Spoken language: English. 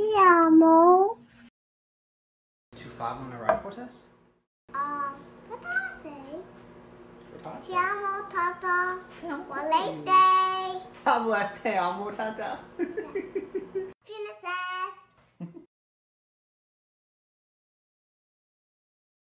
Ti amo. Too far on the right for Ah, Uh, cosa sei? Ti amo, Tata. Ti amo. Walete. Pablo, te amo, tata.